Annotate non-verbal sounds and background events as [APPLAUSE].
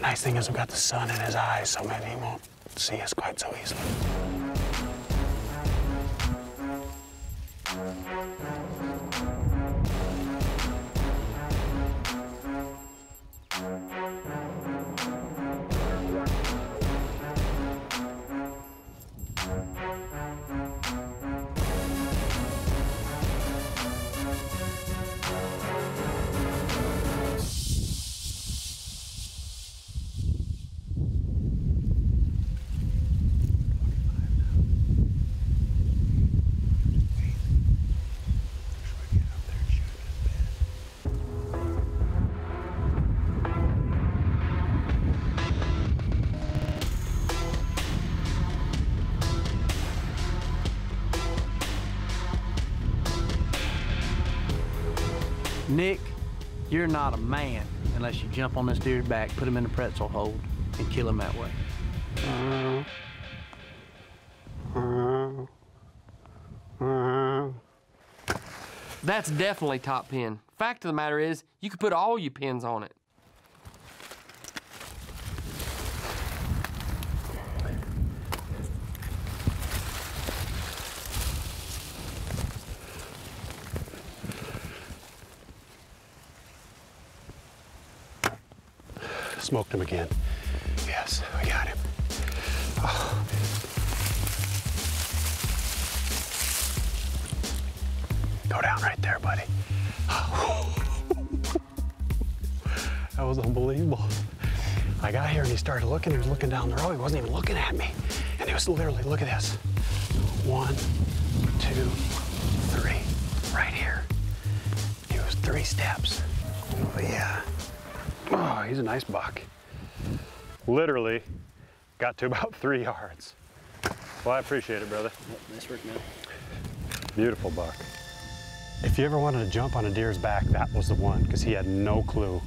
Nice thing is we've got the sun in his eyes, so maybe he won't see us quite so easily. Nick, you're not a man unless you jump on this deer's back, put him in a pretzel hold, and kill him that way. That's definitely top pin. Fact of the matter is, you could put all your pins on it. Smoked him again. Yes, we got him. Oh. Go down right there, buddy. [LAUGHS] that was unbelievable. I got here and he started looking. He was looking down the road. He wasn't even looking at me. And he was literally, look at this. One, two, three, right here. He was three steps. Yeah. He's a nice buck. Literally got to about [LAUGHS] three yards. Well, I appreciate it, brother. Nice work, man. Beautiful buck. If you ever wanted to jump on a deer's back, that was the one, because he had no clue